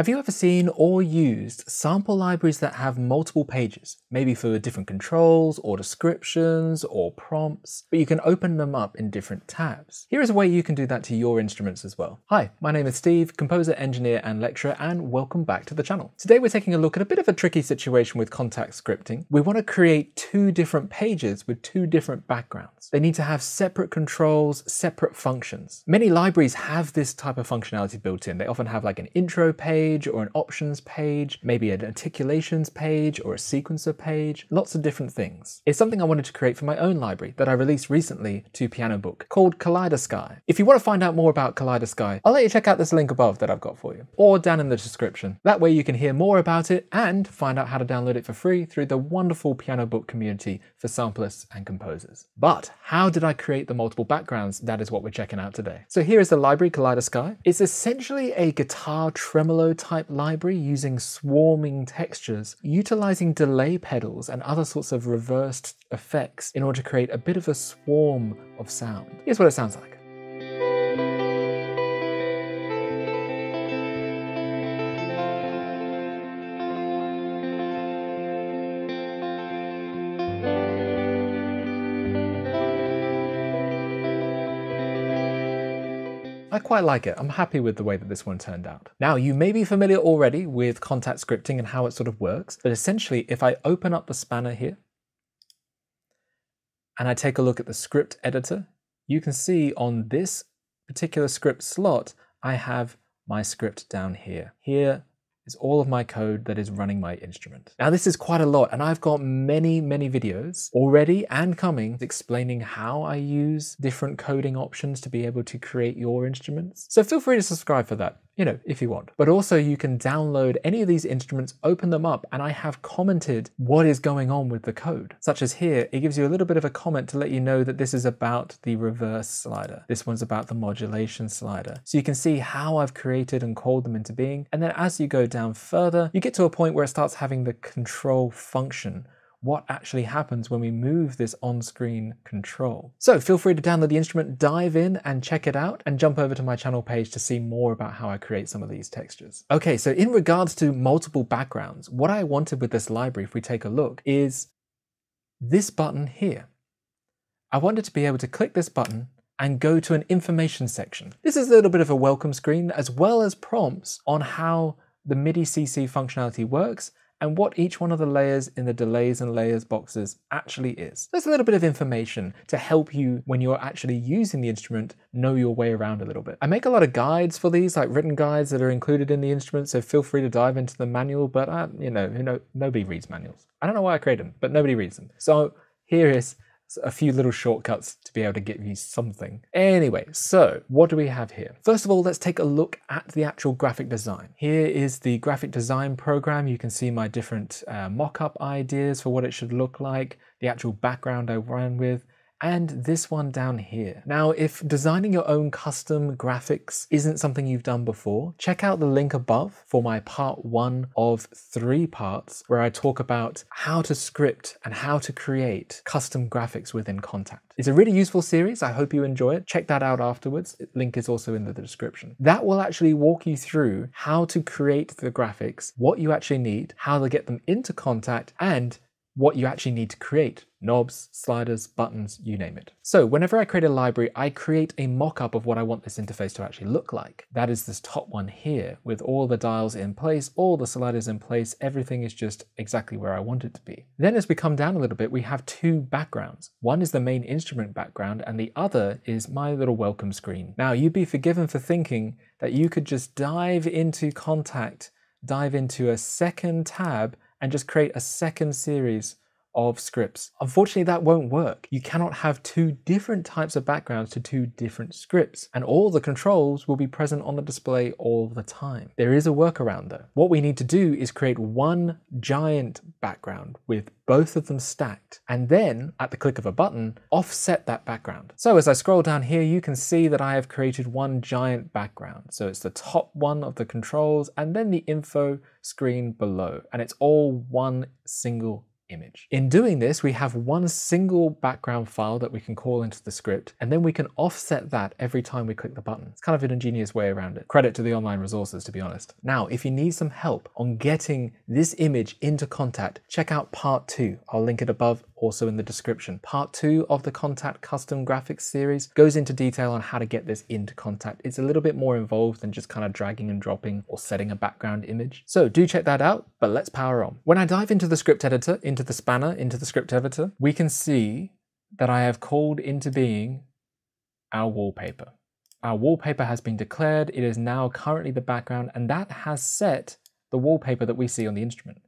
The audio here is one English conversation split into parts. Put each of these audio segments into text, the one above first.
Have you ever seen or used sample libraries that have multiple pages, maybe for different controls or descriptions or prompts, but you can open them up in different tabs? Here is a way you can do that to your instruments as well. Hi, my name is Steve, composer, engineer, and lecturer, and welcome back to the channel. Today we're taking a look at a bit of a tricky situation with Kontakt scripting. We want to create two different pages with two different backgrounds. They need to have separate controls, separate functions. Many libraries have this type of functionality built in. They often have like an intro page or an options page, maybe an articulations page or a sequencer page, lots of different things. It's something I wanted to create for my own library that I released recently to Piano Book called Kaleidoskye. If you want to find out more about Kaleidoskye, I'll let you check out this link above that I've got for you, or down in the description. That way you can hear more about it and find out how to download it for free through the wonderful Piano Book community for samplers and composers. But how did I create the multiple backgrounds? That is what we're checking out today. So here is the library Kaleidoskye. It's essentially a guitar tremolo type library using swarming textures, utilizing delay pedals and other sorts of reversed effects in order to create a bit of a swarm of sound. Here's what it sounds like. Quite like it. I'm happy with the way that this one turned out. Now, you may be familiar already with Kontakt scripting and how it sort of works, but essentially, if I open up the spanner here and I take a look at the script editor, you can see on this particular script slot, I have my script down here. Here is all of my code that is running my instrument. Now this is quite a lot and I've got many, many videos already and coming explaining how I use different coding options to be able to create your instruments. So feel free to subscribe for that you know, if you want. But also you can download any of these instruments, open them up, and I have commented what is going on with the code. Such as here, it gives you a little bit of a comment to let you know that this is about the reverse slider. This one's about the modulation slider. So you can see how I've created and called them into being. And then as you go down further, you get to a point where it starts having the control function what actually happens when we move this on-screen control. So feel free to download the instrument, dive in and check it out and jump over to my channel page to see more about how I create some of these textures. Okay, so in regards to multiple backgrounds, what I wanted with this library, if we take a look, is this button here. I wanted to be able to click this button and go to an information section. This is a little bit of a welcome screen as well as prompts on how the MIDI CC functionality works and what each one of the layers in the delays and layers boxes actually is. There's a little bit of information to help you when you're actually using the instrument know your way around a little bit. I make a lot of guides for these, like written guides that are included in the instrument, so feel free to dive into the manual, but uh, you know, you know, nobody reads manuals. I don't know why I created them, but nobody reads them. So here is a few little shortcuts to be able to give you something. Anyway, so what do we have here? First of all, let's take a look at the actual graphic design. Here is the graphic design program. You can see my different uh, mock-up ideas for what it should look like, the actual background I ran with, and this one down here. Now, if designing your own custom graphics isn't something you've done before, check out the link above for my part one of three parts where I talk about how to script and how to create custom graphics within Kontakt. It's a really useful series. I hope you enjoy it. Check that out afterwards. Link is also in the description. That will actually walk you through how to create the graphics, what you actually need, how to get them into Kontakt, and what you actually need to create knobs, sliders, buttons, you name it. So whenever I create a library, I create a mock-up of what I want this interface to actually look like. That is this top one here with all the dials in place, all the sliders in place, everything is just exactly where I want it to be. Then as we come down a little bit, we have two backgrounds. One is the main instrument background and the other is my little welcome screen. Now you'd be forgiven for thinking that you could just dive into Kontakt, dive into a second tab and just create a second series of scripts. Unfortunately, that won't work. You cannot have two different types of backgrounds to two different scripts, and all the controls will be present on the display all the time. There is a workaround though. What we need to do is create one giant background with both of them stacked, and then at the click of a button, offset that background. So as I scroll down here, you can see that I have created one giant background. So it's the top one of the controls and then the info screen below, and it's all one single image. In doing this, we have one single background file that we can call into the script, and then we can offset that every time we click the button. It's kind of an ingenious way around it. Credit to the online resources, to be honest. Now, if you need some help on getting this image into Kontakt, check out part two. I'll link it above also in the description. Part two of the Kontakt custom graphics series goes into detail on how to get this into Kontakt. It's a little bit more involved than just kind of dragging and dropping or setting a background image. So do check that out, but let's power on. When I dive into the script editor, into the spanner, into the script editor, we can see that I have called into being our wallpaper. Our wallpaper has been declared. It is now currently the background and that has set the wallpaper that we see on the instrument.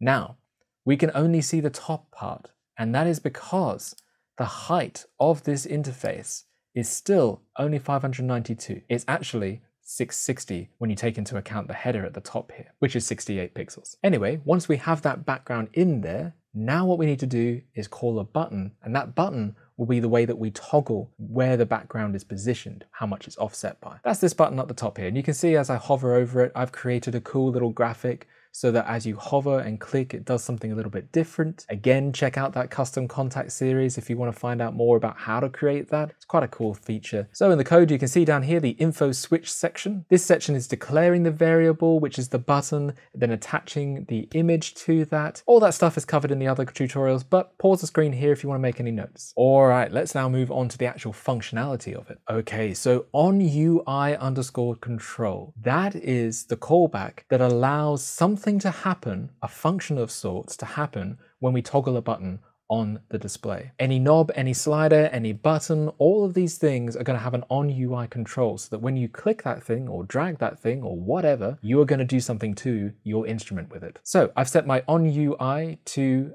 Now, we can only see the top part. And that is because the height of this interface is still only 592. It's actually 660 when you take into account the header at the top here, which is 68 pixels. Anyway, once we have that background in there, now what we need to do is call a button, and that button will be the way that we toggle where the background is positioned, how much it's offset by. That's this button at the top here, and you can see as I hover over it, I've created a cool little graphic so that as you hover and click, it does something a little bit different. Again, check out that custom Kontakt series if you want to find out more about how to create that. It's quite a cool feature. So in the code, you can see down here the info switch section. This section is declaring the variable, which is the button, then attaching the image to that. All that stuff is covered in the other tutorials, but pause the screen here if you want to make any notes. All right, let's now move on to the actual functionality of it. Okay, so on UI underscore control, that is the callback that allows something something to happen, a function of sorts to happen when we toggle a button on the display. Any knob, any slider, any button, all of these things are going to have an on UI control so that when you click that thing or drag that thing or whatever, you are going to do something to your instrument with it. So I've set my on UI to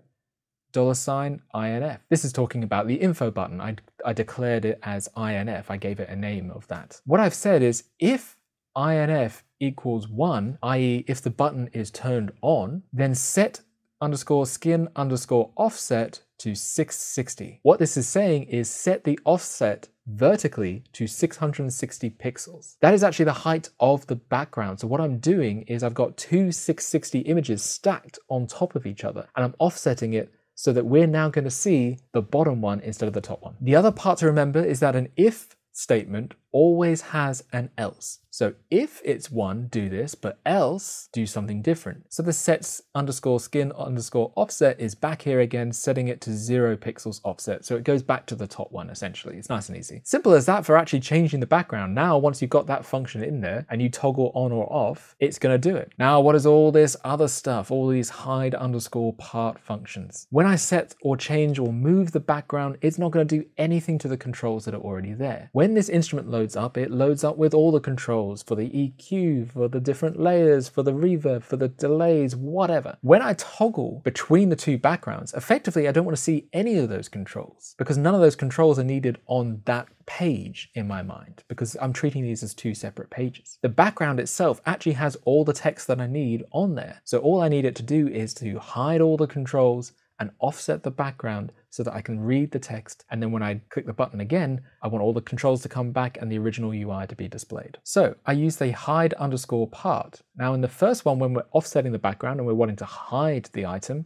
dollar sign INF. This is talking about the info button. I, I declared it as INF. I gave it a name of that. What I've said is if INF equals one, i.e. if the button is turned on, then set underscore skin underscore offset to 660. What this is saying is set the offset vertically to 660 pixels. That is actually the height of the background. So what I'm doing is I've got two 660 images stacked on top of each other and I'm offsetting it so that we're now going to see the bottom one instead of the top one. The other part to remember is that an if statement always has an else. So if it's one, do this, but else do something different. So the sets underscore skin underscore offset is back here again, setting it to zero pixels offset. So it goes back to the top one essentially. It's nice and easy. Simple as that for actually changing the background. Now, once you've got that function in there and you toggle on or off, it's gonna do it. Now, what is all this other stuff? All these hide underscore part functions. When I set or change or move the background, it's not gonna do anything to the controls that are already there. When this instrument loads up, it loads up with all the controls for the EQ, for the different layers, for the reverb, for the delays, whatever. When I toggle between the two backgrounds, effectively I don't want to see any of those controls because none of those controls are needed on that page in my mind because I'm treating these as two separate pages. The background itself actually has all the text that I need on there. So all I need it to do is to hide all the controls and offset the background so that I can read the text. And then when I click the button again, I want all the controls to come back and the original UI to be displayed. So I use the hide underscore part. Now in the first one, when we're offsetting the background and we're wanting to hide the item,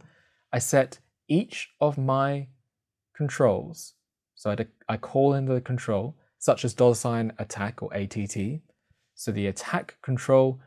I set each of my controls. So I, I call in the control, such as dollar sign attack or ATT. So the attack control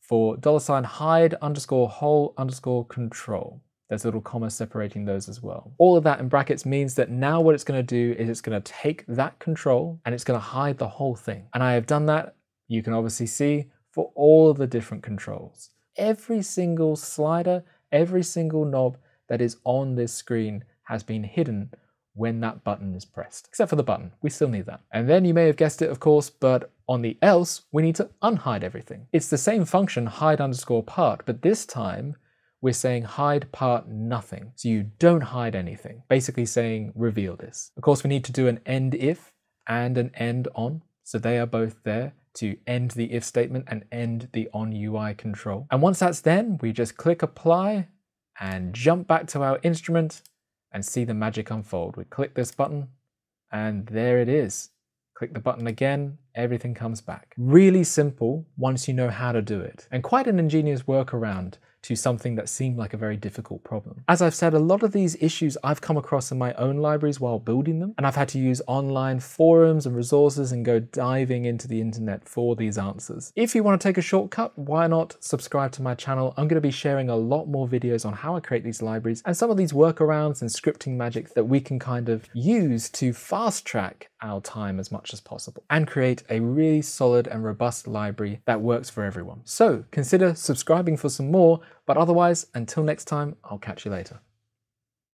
for dollar sign hide underscore whole underscore control. There's a little comma separating those as well. All of that in brackets means that now what it's going to do is it's going to take that control and it's going to hide the whole thing. And I have done that, you can obviously see, for all of the different controls. Every single slider, every single knob that is on this screen has been hidden when that button is pressed, except for the button. We still need that. And then you may have guessed it, of course, but on the else, we need to unhide everything. It's the same function, hide underscore part, but this time we're saying hide part nothing. So you don't hide anything, basically saying reveal this. Of course, we need to do an end if and an end on. So they are both there to end the if statement and end the on UI control. And once that's done, we just click apply and jump back to our instrument and see the magic unfold. We click this button and there it is. Click the button again everything comes back. Really simple once you know how to do it, and quite an ingenious workaround to something that seemed like a very difficult problem. As I've said, a lot of these issues I've come across in my own libraries while building them, and I've had to use online forums and resources and go diving into the internet for these answers. If you want to take a shortcut, why not subscribe to my channel? I'm going to be sharing a lot more videos on how I create these libraries and some of these workarounds and scripting magic that we can kind of use to fast track our time as much as possible and create a really solid and robust library that works for everyone. So consider subscribing for some more, but otherwise, until next time, I'll catch you later.